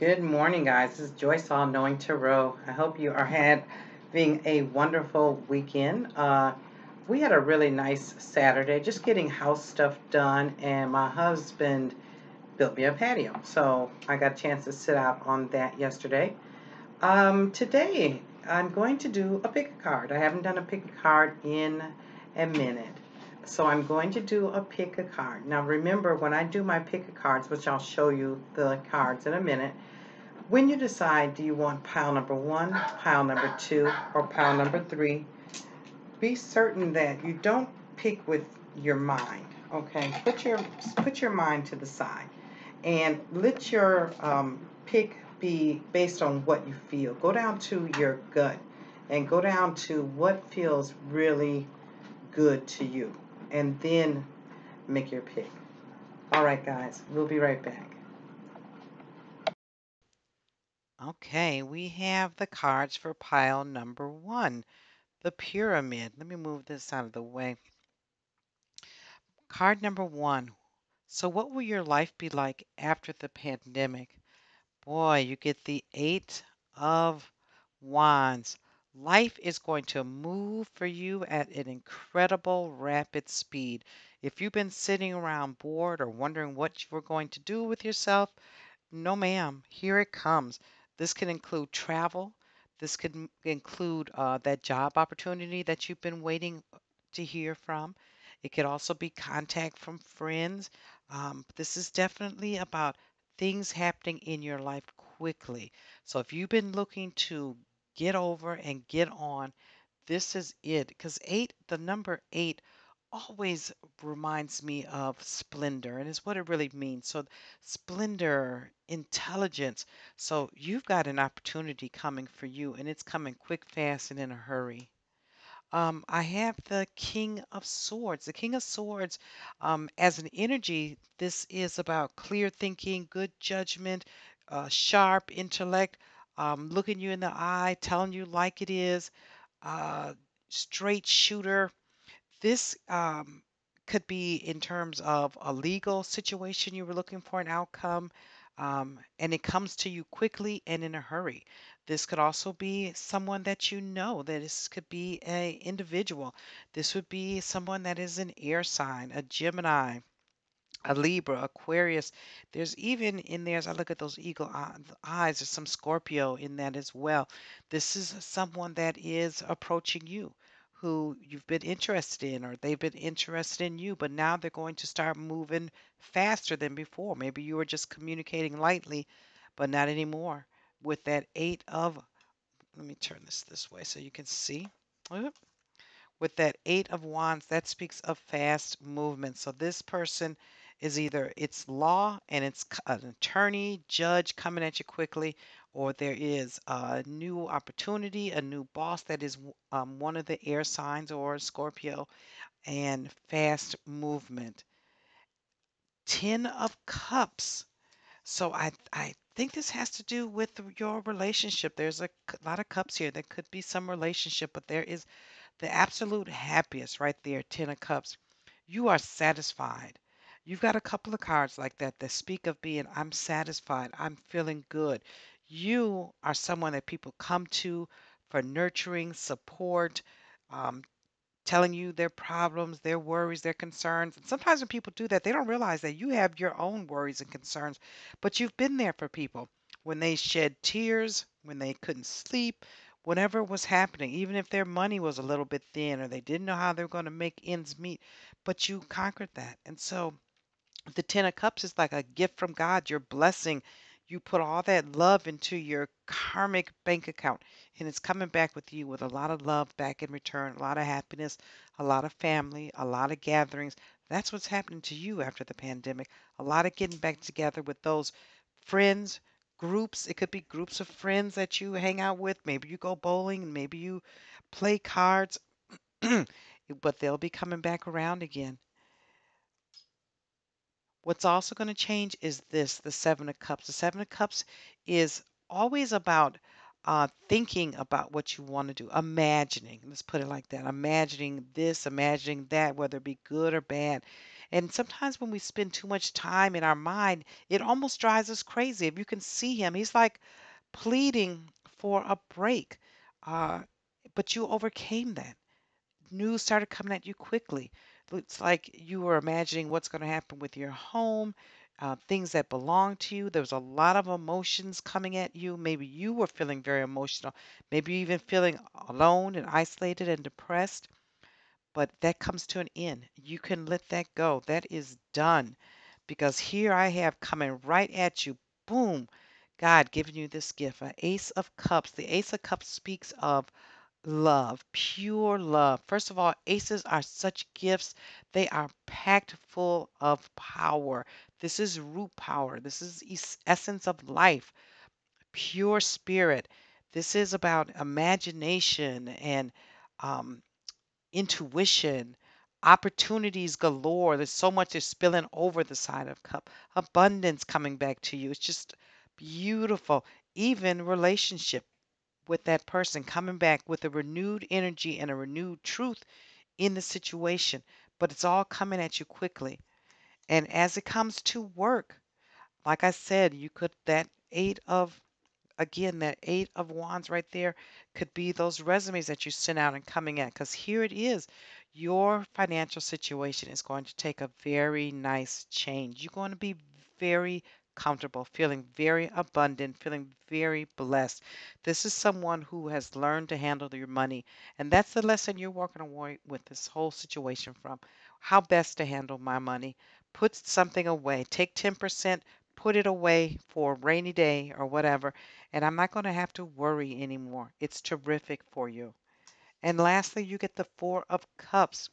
Good morning, guys. This is Joyce All Knowing Tarot. I hope you are having a wonderful weekend. Uh, we had a really nice Saturday, just getting house stuff done, and my husband built me a patio. So I got a chance to sit out on that yesterday. Um, today, I'm going to do a pick a card. I haven't done a pick a card in a minute. So I'm going to do a pick a card. Now remember, when I do my pick a cards, which I'll show you the cards in a minute, when you decide do you want pile number one, pile number two, or pile number three, be certain that you don't pick with your mind. Okay, put your put your mind to the side, and let your um, pick be based on what you feel. Go down to your gut, and go down to what feels really good to you, and then make your pick. All right, guys, we'll be right back. Okay, we have the cards for pile number one, the pyramid. Let me move this out of the way. Card number one. So, what will your life be like after the pandemic? Boy, you get the Eight of Wands. Life is going to move for you at an incredible rapid speed. If you've been sitting around bored or wondering what you were going to do with yourself, no, ma'am, here it comes. This can include travel. This could include uh, that job opportunity that you've been waiting uh, to hear from. It could also be contact from friends. Um, this is definitely about things happening in your life quickly. So if you've been looking to get over and get on, this is it. Because eight, the number eight always reminds me of splendor and is what it really means. So, splendor, intelligence. So, you've got an opportunity coming for you, and it's coming quick, fast, and in a hurry. Um, I have the King of Swords. The King of Swords, um, as an energy, this is about clear thinking, good judgment, uh, sharp intellect, um, looking you in the eye, telling you like it is, uh, straight shooter this um, could be in terms of a legal situation you were looking for an outcome, um, and it comes to you quickly and in a hurry. This could also be someone that you know. That this could be a individual. This would be someone that is an air sign, a Gemini, a Libra, Aquarius. There's even in there, as I look at those eagle eyes, there's some Scorpio in that as well. This is someone that is approaching you who you've been interested in or they've been interested in you, but now they're going to start moving faster than before. Maybe you were just communicating lightly, but not anymore. With that eight of, let me turn this this way so you can see. With that eight of wands, that speaks of fast movement. So this person is either it's law and it's an attorney, judge coming at you quickly, or there is a new opportunity, a new boss that is um, one of the air signs or Scorpio, and fast movement. Ten of Cups. So I I think this has to do with your relationship. There's a lot of cups here. There could be some relationship, but there is the absolute happiest right there. Ten of Cups. You are satisfied. You've got a couple of cards like that that speak of being, I'm satisfied, I'm feeling good. You are someone that people come to for nurturing, support, um, telling you their problems, their worries, their concerns. And sometimes when people do that, they don't realize that you have your own worries and concerns, but you've been there for people when they shed tears, when they couldn't sleep, whatever was happening, even if their money was a little bit thin or they didn't know how they were going to make ends meet, but you conquered that. And so the Ten of Cups is like a gift from God, your blessing you put all that love into your karmic bank account and it's coming back with you with a lot of love back in return, a lot of happiness, a lot of family, a lot of gatherings. That's what's happening to you after the pandemic. A lot of getting back together with those friends, groups. It could be groups of friends that you hang out with. Maybe you go bowling, maybe you play cards, but they'll be coming back around again. What's also going to change is this the Seven of Cups. The Seven of Cups is always about uh, thinking about what you want to do, imagining. Let's put it like that imagining this, imagining that, whether it be good or bad. And sometimes when we spend too much time in our mind, it almost drives us crazy. If you can see him, he's like pleading for a break. Uh, but you overcame that. News started coming at you quickly. It's like you were imagining what's going to happen with your home, uh, things that belong to you. There was a lot of emotions coming at you. Maybe you were feeling very emotional. Maybe even feeling alone and isolated and depressed. But that comes to an end. You can let that go. That is done. Because here I have coming right at you. Boom. God giving you this gift, an Ace of Cups. The Ace of Cups speaks of love, pure love. First of all, aces are such gifts. They are packed full of power. This is root power. This is es- essence of life, pure spirit. This is about imagination and um, intuition, opportunities galore. There's so much is spilling over the side of cup. Abundance coming back to you. It's just beautiful. Even relationship with that person coming back with a renewed energy and a renewed truth in the situation. But it's all coming at you quickly. And as it comes to work, like I said, you could that eight of again, that eight of wands right there could be those resumes that you sent out and coming at. Because here it is. Your financial situation is going to take a very nice change. You're going to be very comfortable, feeling very abundant, feeling very blessed. This is someone who has learned to handle your money. And that's the lesson you're walking away with this whole situation from. How best to handle my money. Put something away. Take 10%, put it away for a rainy day or whatever and I'm not going to have to worry anymore. It's terrific for you. And lastly, you get the Four of Cups.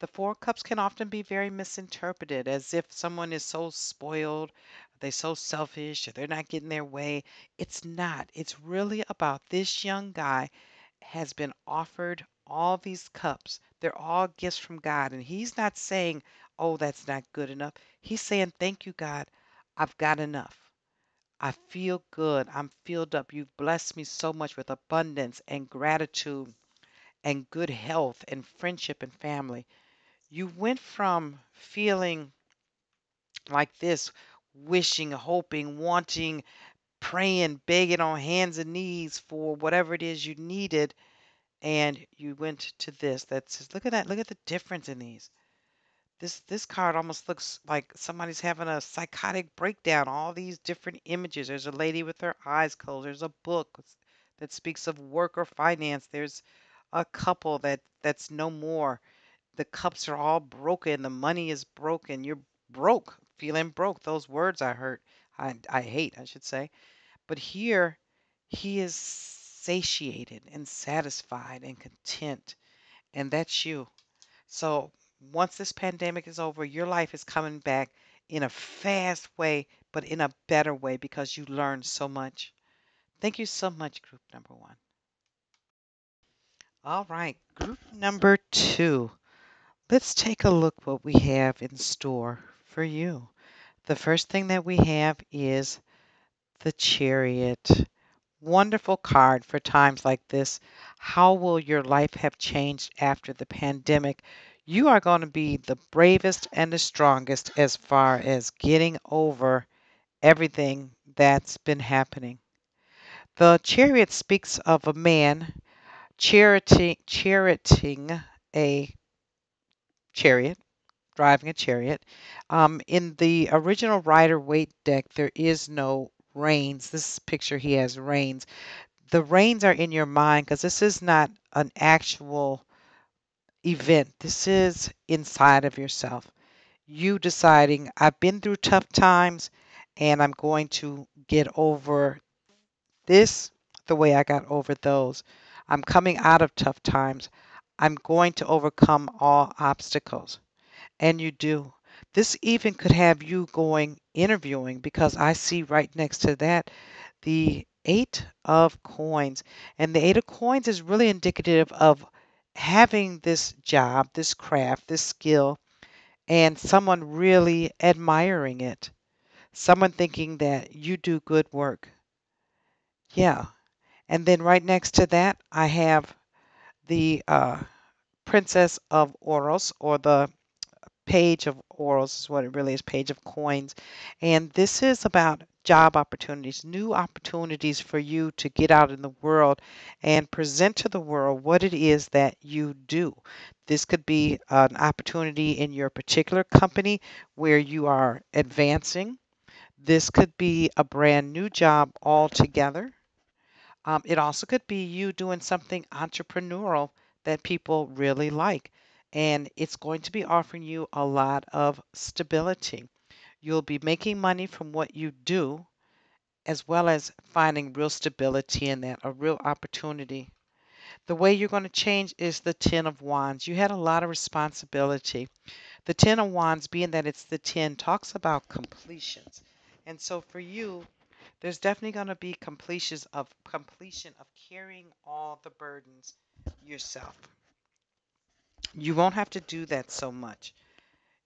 The Four of Cups can often be very misinterpreted as if someone is so spoiled, they're so selfish, or they're not getting their way. It's not. It's really about this young guy has been offered all these cups. They're all gifts from God. And he's not saying, oh, that's not good enough. He's saying, thank you, God. I've got enough. I feel good. I'm filled up. You've blessed me so much with abundance and gratitude and good health and friendship and family. You went from feeling like this, wishing, hoping, wanting, praying, begging on hands and knees for whatever it is you needed, and you went to this that says, look at that, look at the difference in these. This this card almost looks like somebody's having a psychotic breakdown. All these different images. There's a lady with her eyes closed. There's a book that speaks of work or finance. There's a couple that that's no more. The cups are all broken. The money is broken. You're broke, feeling broke. Those words I hurt. I I hate, I should say. But here he is satiated and satisfied and content. And that's you. So once this pandemic is over, your life is coming back in a fast way, but in a better way because you learned so much. Thank you so much, group number one. All right, group number two. Let's take a look what we have in store for you. The first thing that we have is the chariot. Wonderful card for times like this. How will your life have changed after the pandemic? You are going to be the bravest and the strongest as far as getting over everything that's been happening. The chariot speaks of a man charity, charioting a chariot, driving a chariot. Um, in the original Rider Waite deck, there is no reins. This picture he has reins. The reins are in your mind because this is not an actual event. This is inside of yourself. You deciding, I've been through tough times and I'm going to get over this the way I got over those. I'm coming out of tough times. I'm going to overcome all obstacles. And you do. This even could have you going interviewing because I see right next to that the Eight of Coins. And the Eight of Coins is really indicative of having this job, this craft, this skill, and someone really admiring it. Someone thinking that you do good work. Yeah. And then right next to that, I have the uh, Princess of Oros or the page of Oros is what it really is, page of coins. And this is about job opportunities, new opportunities for you to get out in the world and present to the world what it is that you do. This could be an opportunity in your particular company where you are advancing. This could be a brand new job altogether. Um, it also could be you doing something entrepreneurial that people really like. And it's going to be offering you a lot of stability. You'll be making money from what you do, as well as finding real stability in that, a real opportunity. The way you're going to change is the Ten of Wands. You had a lot of responsibility. The Ten of Wands, being that it's the 10, talks about completions. And so for you, there's definitely going to be completions of completion of carrying all the burdens yourself. You won't have to do that so much.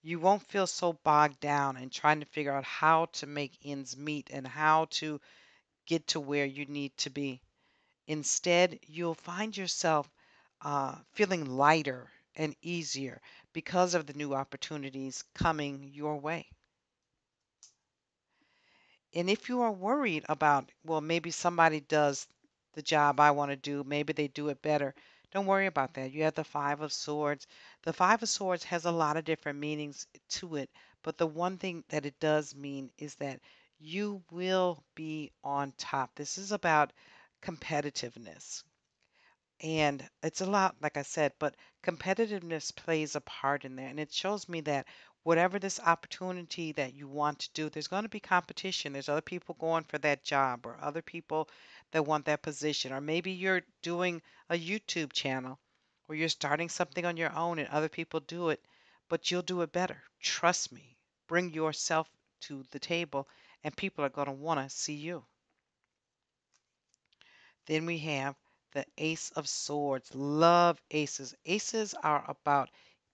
You won't feel so bogged down and trying to figure out how to make ends meet and how to get to where you need to be. Instead, you'll find yourself uh, feeling lighter and easier because of the new opportunities coming your way. And if you are worried about, well, maybe somebody does the job I want to do, maybe they do it better, don't worry about that. You have the Five of Swords. The Five of Swords has a lot of different meanings to it, but the one thing that it does mean is that you will be on top. This is about competitiveness. And it's a lot, like I said, but competitiveness plays a part in there. And it shows me that whatever this opportunity that you want to do, there's going to be competition. There's other people going for that job or other people that want that position. Or maybe you're doing a YouTube channel or you're starting something on your own and other people do it, but you'll do it better. Trust me. Bring yourself to the table and people are going to want to see you. Then we have the Ace of Swords. Love aces. Aces are about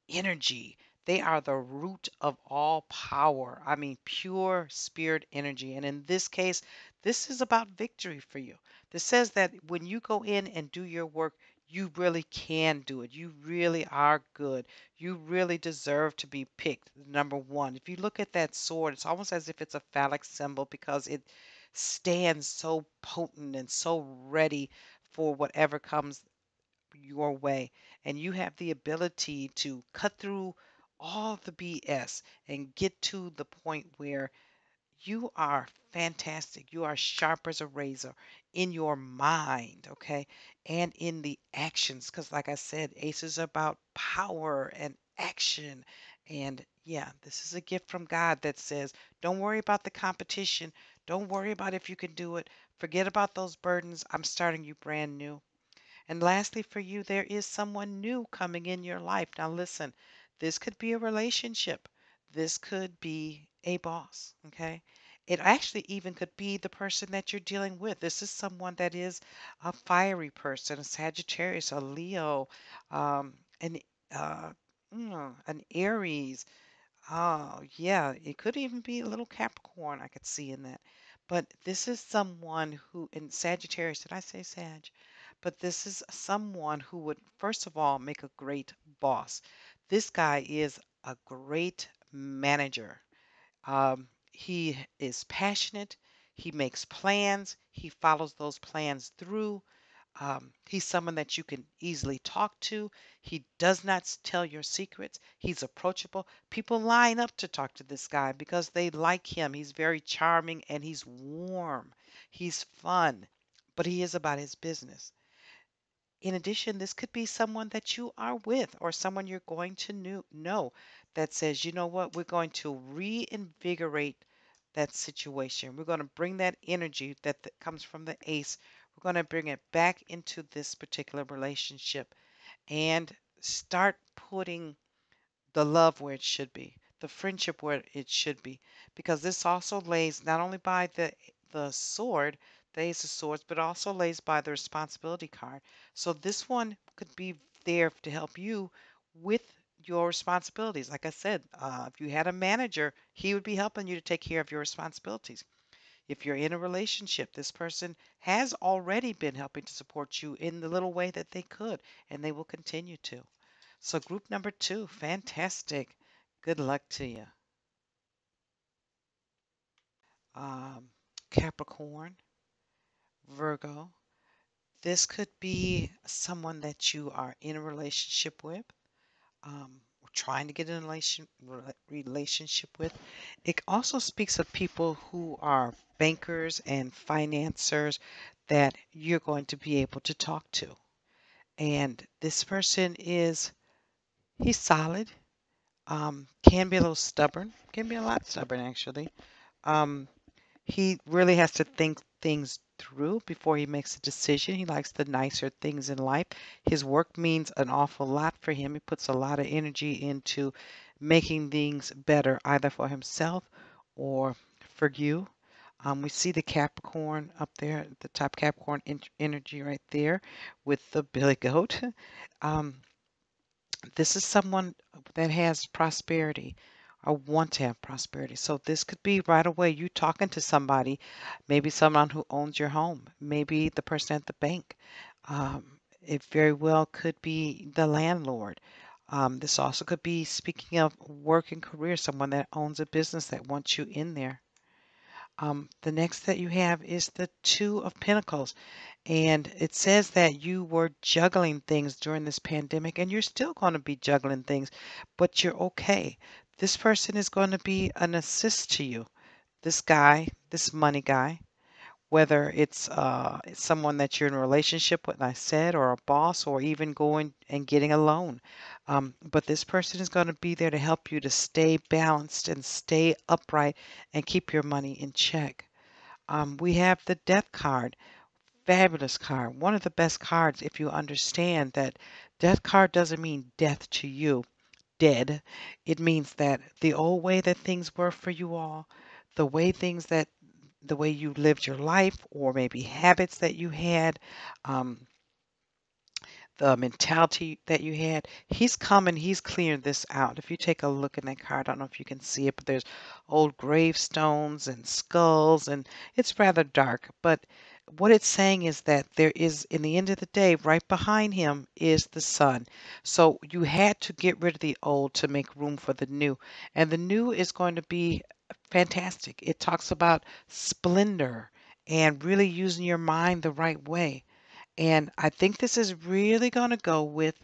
energy. They are the root of all power. I mean, pure spirit energy. And in this case, this is about victory for you. This says that when you go in and do your work, you really can do it. You really are good. You really deserve to be picked. Number one, if you look at that sword, it's almost as if it's a phallic symbol because it stands so potent and so ready for whatever comes your way. And you have the ability to cut through all the BS and get to the point where you are fantastic. You are sharp as a razor in your mind, okay? And in the actions. Because, like I said, ACE is about power and action. And yeah, this is a gift from God that says, don't worry about the competition. Don't worry about if you can do it. Forget about those burdens. I'm starting you brand new. And lastly, for you, there is someone new coming in your life. Now, listen, this could be a relationship, this could be a boss, okay? It actually even could be the person that you're dealing with. This is someone that is a fiery person, a Sagittarius, a Leo, um, an uh, mm, an Aries. Oh, yeah, it could even be a little Capricorn. I could see in that. But this is someone who, in Sagittarius, did I say Sag? But this is someone who would, first of all, make a great boss. This guy is a great manager. Um, he is passionate. He makes plans. He follows those plans through. Um, he's someone that you can easily talk to. He does not tell your secrets. He's approachable. People line up to talk to this guy because they like him. He's very charming and he's warm. He's fun, but he is about his business. In addition, this could be someone that you are with or someone you're going to know that says, you know what, we're going to reinvigorate that situation. We're going to bring that energy that, comes from the ace, we're going to bring it back into this particular relationship and start putting the love where it should be, the friendship where it should be, because this also lays not only by the the sword, the ace of swords, but also lays by the responsibility card. So this one could be there to help you with your responsibilities. Like I said, uh, if you had a manager, he would be helping you to take care of your responsibilities. If you're in a relationship, this person has already been helping to support you in the little way that they could, and they will continue to. So, group number two, fantastic. Good luck to you. Um, Capricorn, Virgo. This could be someone that you are in a relationship with, um, or trying to get in a relation, relationship with. It also speaks of people who are bankers and financiers that you're going to be able to talk to. And this person is, he's solid, um, can be a little stubborn, can be a lot stubborn actually. Um, he really has to think things through before he makes a decision. He likes the nicer things in life. His work means an awful lot for him. He puts a lot of energy into making things better, either for himself or for you. Um, we see the Capricorn up there, the top Capricorn en- energy right there with the billy goat. Um, this is someone that has prosperity or want to have prosperity. So this could be right away you talking to somebody, maybe someone who owns your home, maybe the person at the bank. Um, it very well could be the landlord. Um, this also could be speaking of work and career, someone that owns a business that wants you in there. Um, the next that you have is the Two of Pentacles. And it says that you were juggling things during this pandemic, and you're still going to be juggling things, but you're okay. This person is going to be an assist to you. This guy, this money guy, whether it's uh, someone that you're in a relationship with, like I said, or a boss, or even going and getting a loan. Um, but this person is going to be there to help you to stay balanced and stay upright and keep your money in check. Um, we have the death card. Fabulous card. One of the best cards if you understand that death card doesn't mean death to you, dead. It means that the old way that things were for you all, the way things that the way you lived your life, or maybe habits that you had, um, the mentality that you had. He's coming, he's clearing this out. If you take a look in that card, I don't know if you can see it, but there's old gravestones and skulls, and it's rather dark. But what it's saying is that there is, in the end of the day, right behind him is the sun. So you had to get rid of the old to make room for the new. And the new is going to be fantastic. It talks about splendor and really using your mind the right way. And I think this is really going to go with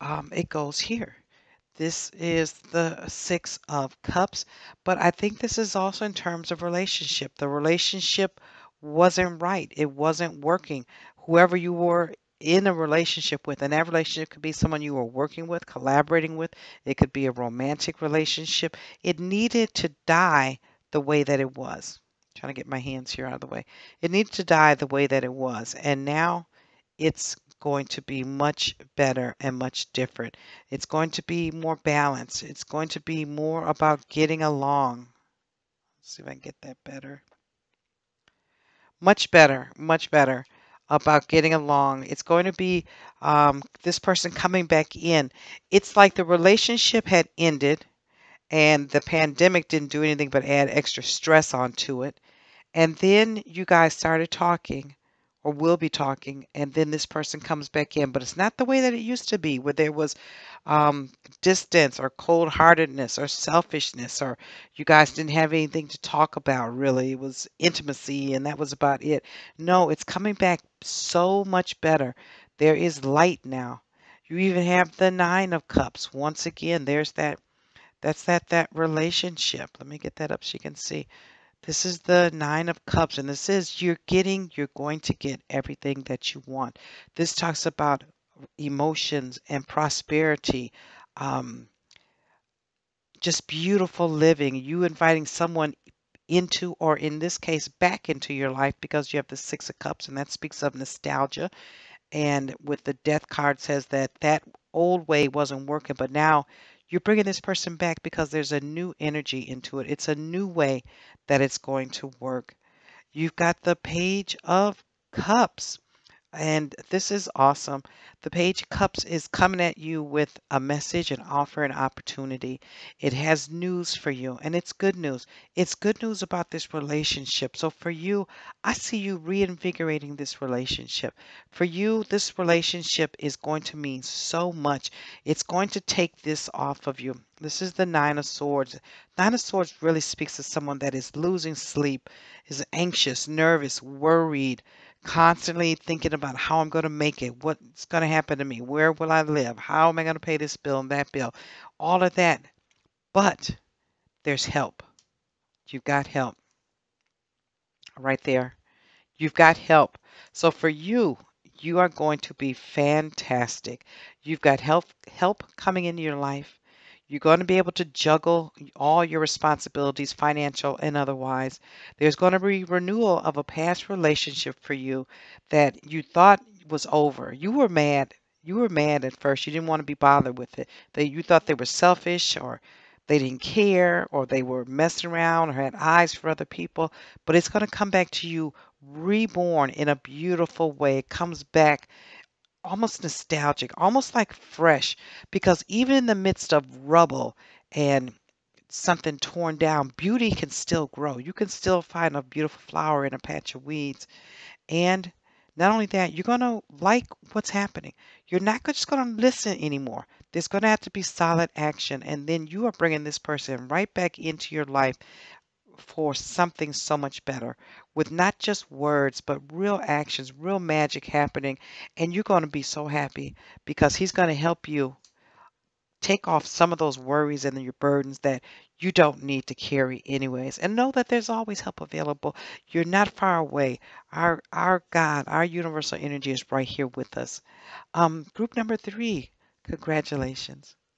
um, it goes here. This is the Six of Cups, but I think this is also in terms of relationship. The relationship wasn't right, it wasn't working. Whoever you were in a relationship with, and that relationship could be someone you were working with, collaborating with, it could be a romantic relationship. It needed to die the way that it was. trying to get my hands here out of the way. It needed to die the way that it was. And now it's going to be much better and much different. It's going to be more balanced. It's going to be more about getting along. Let's see if I can get that better. Much better, much better about getting along. It's going to be um, this person coming back in. It's like the relationship had ended and the pandemic didn't do anything but add extra stress onto it. And then you guys started talking or will be talking, and then this person comes back in. But it's not the way that it used to be, where there was um, distance or cold heartedness or selfishness, or you guys didn't have anything to talk about really. It was intimacy, and that was about it. No, it's coming back so much better. There is light now. You even have the Nine of Cups. Once again, there's that. That's that that relationship. Let me get that up so you can see. This is the Nine of Cups, and this is you're getting, you're going to get everything that you want. This talks about emotions and prosperity, um, just beautiful living, you inviting someone into, or in this case, back into your life because you have the Six of Cups, and that speaks of nostalgia. And with the Death card says that that old way wasn't working, but now you're bringing this person back because there's a new energy into it. It's a new way that it's going to work. You've got the Page of Cups. And this is awesome. The Page of Cups is coming at you with a message, an offer, an opportunity. It has news for you, and it's good news. It's good news about this relationship. So for you, I see you reinvigorating this relationship. For you, this relationship is going to mean so much. It's going to take this off of you. This is the Nine of Swords. Nine of Swords really speaks to someone that is losing sleep, is anxious, nervous, worried constantly thinking about how I'm going to make it, what's going to happen to me, where will I live, how am I going to pay this bill and that bill, all of that. But there's help. You've got help right there. You've got help. So for you, you are going to be fantastic. You've got help help coming into your life. You're going to be able to juggle all your responsibilities, financial and otherwise. There's going to be renewal of a past relationship for you that you thought was over. You were mad. You were mad at first. You didn't want to be bothered with it. That you thought they were selfish or they didn't care or they were messing around or had eyes for other people. But it's going to come back to you reborn in a beautiful way. It comes back almost nostalgic, almost like fresh, because even in the midst of rubble and something torn down, beauty can still grow. You can still find a beautiful flower in a patch of weeds. And not only that, you're going to like what's happening. You're not just going to listen anymore. There's going to have to be solid action. And then you are bringing this person right back into your life for something so much better with not just words, but real actions, real magic happening. And you're going to be so happy because he's going to help you take off some of those worries and your burdens that you don't need to carry anyways. And know that there's always help available. You're not far away. Our our god our universal energy is right here with us. Um group number three congratulations